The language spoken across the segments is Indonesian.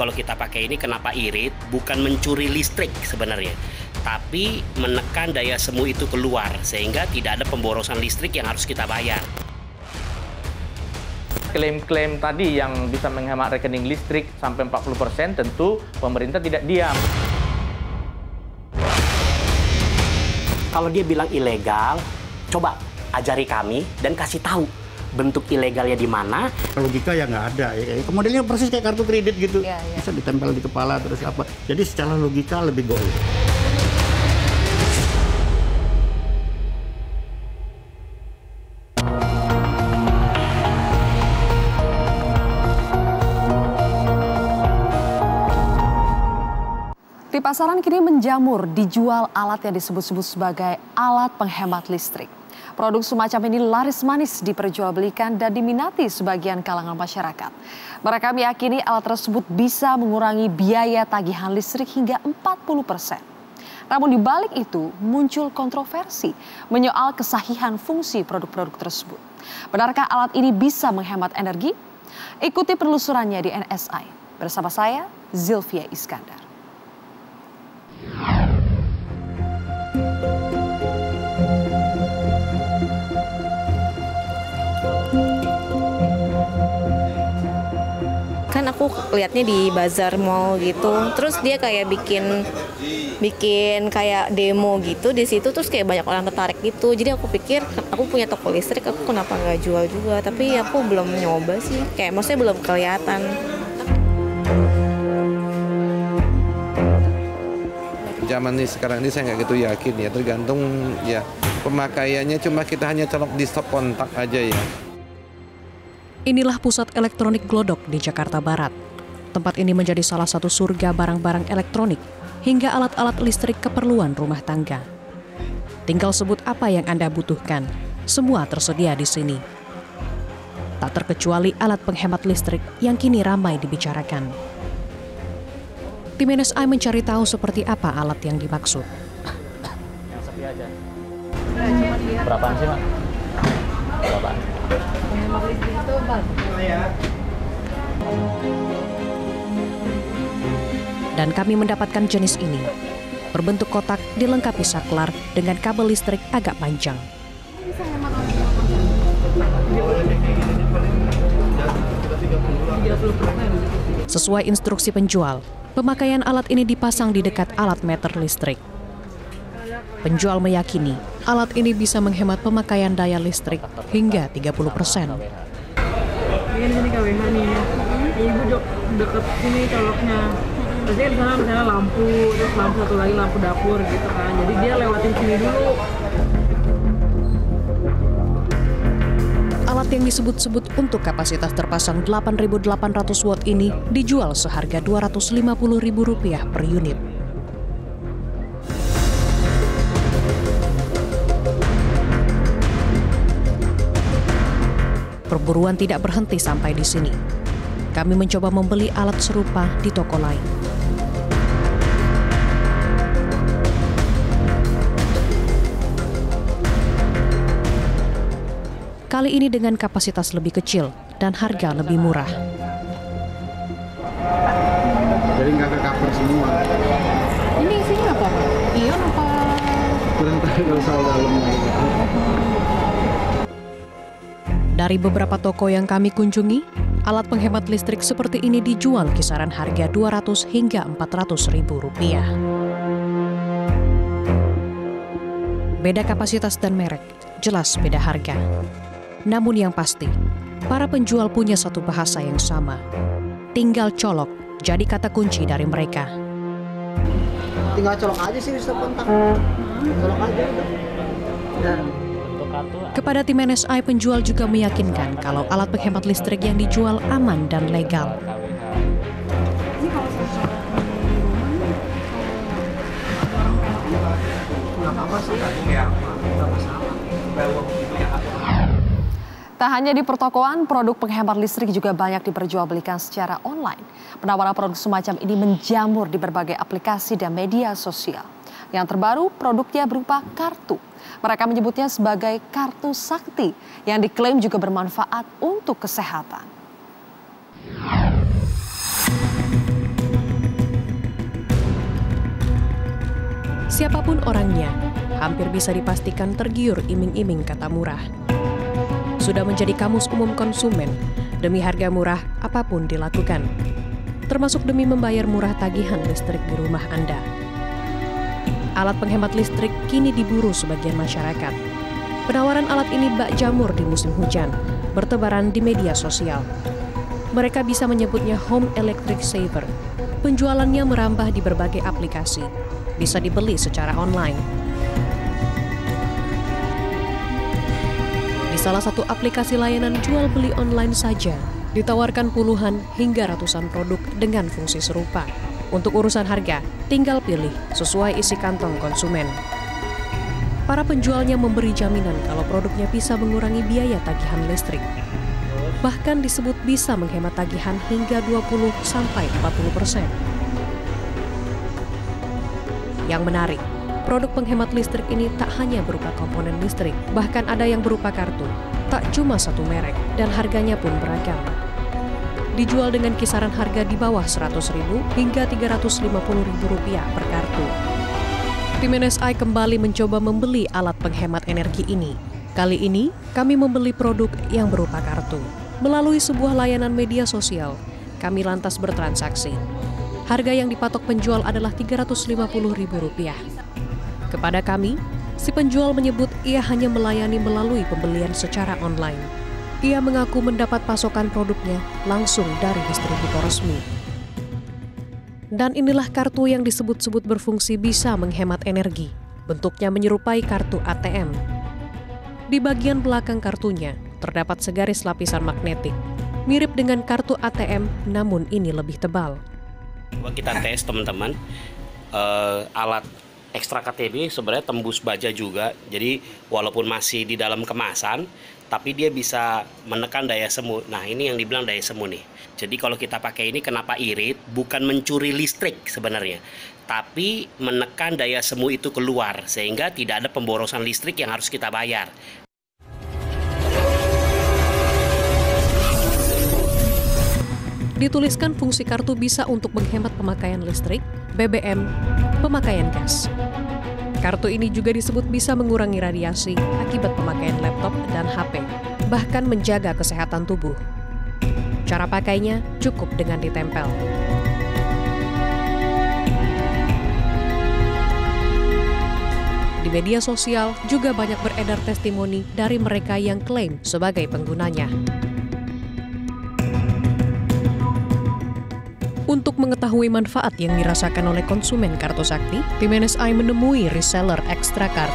kalau kita pakai ini kenapa irit? Bukan mencuri listrik sebenarnya, tapi menekan daya semu itu keluar sehingga tidak ada pemborosan listrik yang harus kita bayar. Klaim-klaim tadi yang bisa menghemat rekening listrik sampai 40% tentu pemerintah tidak diam. Kalau dia bilang ilegal, coba ajari kami dan kasih tahu bentuk ilegalnya di mana. Logika ya nggak ada. Ya. Modelnya persis kayak kartu kredit gitu. Ya, ya. Bisa ditempel di kepala terus apa. Jadi secara logika lebih goal. Di pasaran kini menjamur dijual alat yang disebut-sebut sebagai alat penghemat listrik. Produk semacam ini laris manis diperjualbelikan dan diminati sebagian kalangan masyarakat. Mereka meyakini alat tersebut bisa mengurangi biaya tagihan listrik hingga 40 persen. Namun di balik itu muncul kontroversi menyoal kesahihan fungsi produk-produk tersebut. Benarkah alat ini bisa menghemat energi? Ikuti penelusurannya di NSI. Bersama saya, Zilvia Iskandar. Kan aku lihatnya di bazar mall gitu. Terus dia kayak bikin bikin kayak demo gitu di situ terus kayak banyak orang tertarik gitu. Jadi aku pikir aku punya toko listrik aku kenapa nggak jual juga? Tapi aku belum nyoba sih. Kayak maksudnya belum kelihatan. Zaman ini sekarang ini saya nggak gitu yakin ya. Tergantung ya pemakaiannya cuma kita hanya colok di stop kontak aja ya Inilah pusat elektronik Glodok di Jakarta Barat. Tempat ini menjadi salah satu surga barang-barang elektronik hingga alat-alat listrik keperluan rumah tangga. Tinggal sebut apa yang Anda butuhkan, semua tersedia di sini. Tak terkecuali alat penghemat listrik yang kini ramai dibicarakan. Tim NSI mencari tahu seperti apa alat yang dimaksud. Berapaan sih, Mak? Berapaan? Dan kami mendapatkan jenis ini. Berbentuk kotak dilengkapi saklar dengan kabel listrik agak panjang. Sesuai instruksi penjual, pemakaian alat ini dipasang di dekat alat meter listrik. Penjual meyakini alat ini bisa menghemat pemakaian daya listrik hingga 30 persen. Ini sini KWH nih, ibu deket sini coloknya. Pasti di sana misalnya lampu, terus lampu satu lagi lampu dapur gitu kan. Jadi dia lewatin sini dulu. Alat yang disebut-sebut untuk kapasitas terpasang 8.800 watt ini dijual seharga Rp250.000 per unit. Perburuan tidak berhenti sampai di sini. Kami mencoba membeli alat serupa di toko lain. Kali ini dengan kapasitas lebih kecil dan harga lebih murah. Jadi nggak ke cover semua. Ini isinya apa? Ion apa? Kurang tahu kalau soal dalamnya. Dari beberapa toko yang kami kunjungi, alat penghemat listrik seperti ini dijual kisaran harga 200 hingga 400 ribu rupiah. Beda kapasitas dan merek, jelas beda harga. Namun yang pasti, para penjual punya satu bahasa yang sama. Tinggal colok jadi kata kunci dari mereka. Tinggal colok aja sih bisa kontak. Colok aja udah. Kepada tim NSI, penjual juga meyakinkan kalau alat penghemat listrik yang dijual aman dan legal. Tak hanya di pertokoan, produk penghemat listrik juga banyak diperjualbelikan secara online. Penawaran produk semacam ini menjamur di berbagai aplikasi dan media sosial. Yang terbaru produknya berupa kartu. Mereka menyebutnya sebagai kartu sakti yang diklaim juga bermanfaat untuk kesehatan. Siapa pun orangnya, hampir bisa dipastikan tergiur iming-iming kata murah. Sudah menjadi kamus umum konsumen, demi harga murah apa pun dilakukan termasuk demi membayar murah tagihan listrik di rumah Anda. Alat penghemat listrik kini diburu sebagian masyarakat. Penawaran alat ini bak jamur di musim hujan, bertebaran di media sosial. Mereka bisa menyebutnya home electric saver. Penjualannya merambah di berbagai aplikasi, bisa dibeli secara online. Di salah satu aplikasi layanan jual beli online saja, ditawarkan puluhan hingga ratusan produk dengan fungsi serupa. Untuk urusan harga, tinggal pilih sesuai isi kantong konsumen. Para penjualnya memberi jaminan kalau produknya bisa mengurangi biaya tagihan listrik. Bahkan disebut bisa menghemat tagihan hingga 20 sampai 40 persen. Yang menarik, produk penghemat listrik ini tak hanya berupa komponen listrik, bahkan ada yang berupa kartu. Tak cuma satu merek, dan harganya pun beragam. Dijual dengan kisaran harga di bawah Rp100.000 hingga Rp350.000 per kartu. Tim NSI kembali mencoba membeli alat penghemat energi ini. Kali ini, kami membeli produk yang berupa kartu. Melalui sebuah layanan media sosial, kami lantas bertransaksi. Harga yang dipatok penjual adalah Rp350.000. Kepada kami, si penjual menyebut ia hanya melayani melalui pembelian secara online. Ia mengaku mendapat pasokan produknya langsung dari distributor resmi. Dan inilah kartu yang disebut-sebut berfungsi bisa menghemat energi. Bentuknya menyerupai kartu ATM. Di bagian belakang kartunya terdapat segaris lapisan magnetik. Mirip dengan kartu ATM, namun ini lebih tebal. Kita tes teman-teman. Uh, alat ekstra KTB sebenarnya tembus baja juga. Jadi walaupun masih di dalam kemasan, tapi dia bisa menekan daya semu. Nah, ini yang dibilang daya semu nih. Jadi kalau kita pakai ini kenapa irit? Bukan mencuri listrik sebenarnya, tapi menekan daya semu itu keluar sehingga tidak ada pemborosan listrik yang harus kita bayar. Dituliskan fungsi kartu bisa untuk menghemat pemakaian listrik, BBM, pemakaian gas. Kartu ini juga disebut bisa mengurangi radiasi akibat pemakaian laptop dan HP, bahkan menjaga kesehatan tubuh. Cara pakainya cukup dengan ditempel. Di media sosial juga banyak beredar testimoni dari mereka yang klaim sebagai penggunanya. Untuk mengetahui manfaat yang dirasakan oleh konsumen kartu sakti, tim NSI menemui reseller Extra Card.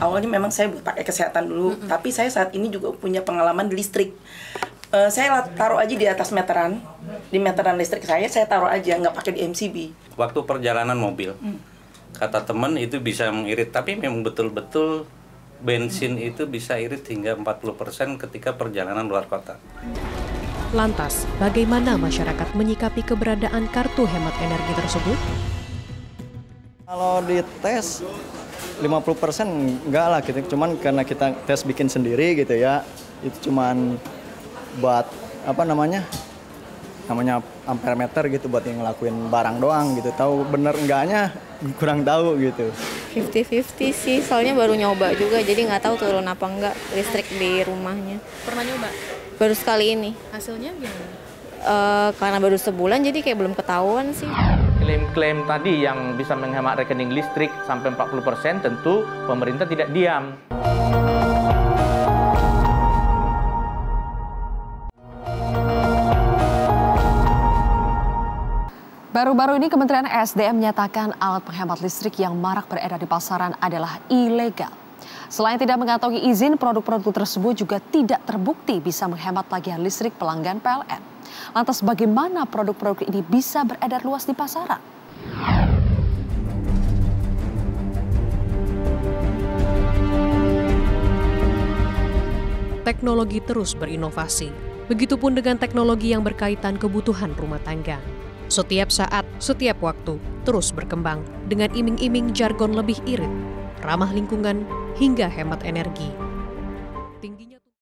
Awalnya memang saya pakai kesehatan dulu, mm -hmm. tapi saya saat ini juga punya pengalaman di listrik. Uh, saya taruh aja di atas meteran, di meteran listrik saya, saya taruh aja, nggak pakai di MCB. Waktu perjalanan mobil, mm. kata teman itu bisa mengirit, tapi memang betul-betul bensin mm. itu bisa irit hingga 40% ketika perjalanan luar kota. Lantas, bagaimana masyarakat menyikapi keberadaan kartu hemat energi tersebut? Kalau di tes 50% enggak lah gitu, cuman karena kita tes bikin sendiri gitu ya, itu cuman buat apa namanya? namanya ampere meter gitu buat yang ngelakuin barang doang gitu. Tahu bener enggaknya kurang tahu gitu. 50-50 sih, soalnya baru nyoba juga jadi nggak tahu turun apa enggak listrik di rumahnya. Pernah nyoba? Baru sekali ini. Hasilnya gimana? Uh, karena baru sebulan jadi kayak belum ketahuan sih. Klaim-klaim tadi yang bisa menghemat rekening listrik sampai 40% tentu pemerintah tidak diam. Baru-baru ini Kementerian ESDM menyatakan alat penghemat listrik yang marak beredar di pasaran adalah ilegal. Selain tidak mengantongi izin, produk-produk tersebut juga tidak terbukti bisa menghemat tagihan listrik pelanggan PLN. Lantas bagaimana produk-produk ini bisa beredar luas di pasaran? Teknologi terus berinovasi. Begitupun dengan teknologi yang berkaitan kebutuhan rumah tangga. Setiap saat, setiap waktu, terus berkembang dengan iming-iming jargon lebih irit, ramah lingkungan, hingga hemat energi.